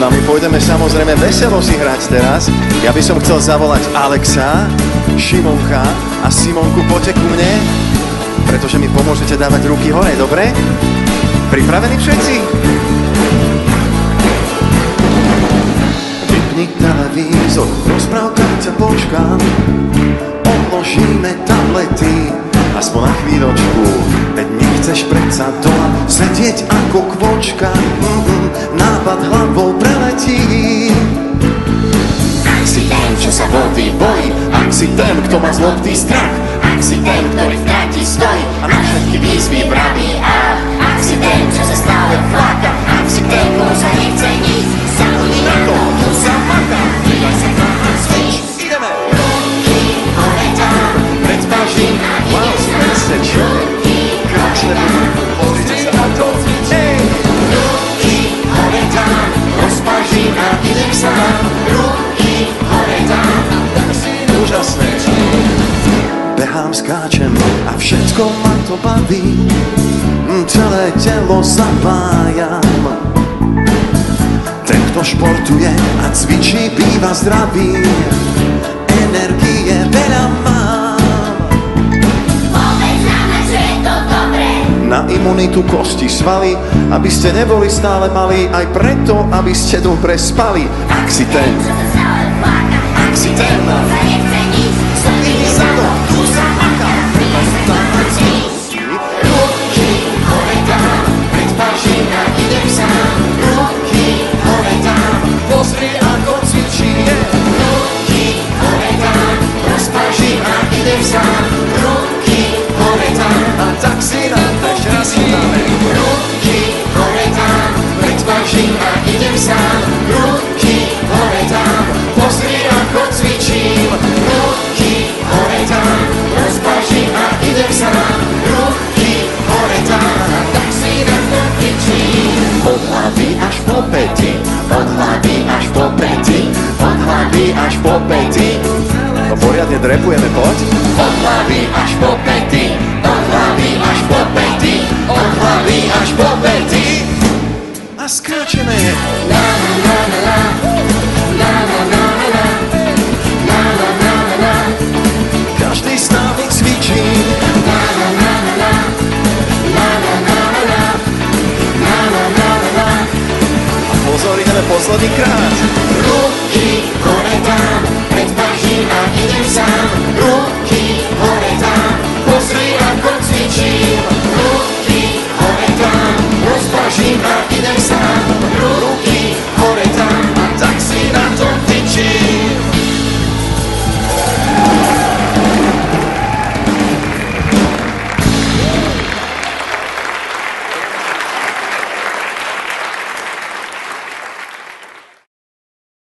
No a my pôjdeme samozrejme veselo si hrať teraz. Ja by som chcel zavolať Alexa, Šimonka a Simonku, poďte ku mne, pretože mi pomôžete dávať ruky hore, dobre? Pripravení všetci? Vypni televízor, rozprávka ťa počkám, odložíme tablety, aspoň na chvíľočku, veď nechceš predsa doma sedieť ako kvočka, mm-mm, nápad hlavou preletí. Ak si ten, čo sa vody bojí, Ak si ten, kto má zlobný strach, ak si ten, ktorý v stojí a na všetky výzvy vraví a všetko ma to baví, celé telo zapájam. Ten, kto športuje a cvičí, býva zdravý, energie veľa mám. povedz že je to dobré. Na imunitu kosti svaly, aby ste neboli stále malí, aj preto, aby ste dobre spali. Ak si ten, sa stále fláka, ak si ten, hlavy až po pety, od hlavy až po pety, od hlavy až po pety. No poriadne drepujeme, poď. Od hlavy až po pety, od hlavy až po pety, od hlavy až po pety. A skáčeme je. sme posledný krát. Ruky hore dám, pred a idem sám. Ruky hore dám, pozri ako cvičím. Ruky hore dám, rozvážim a idem sám.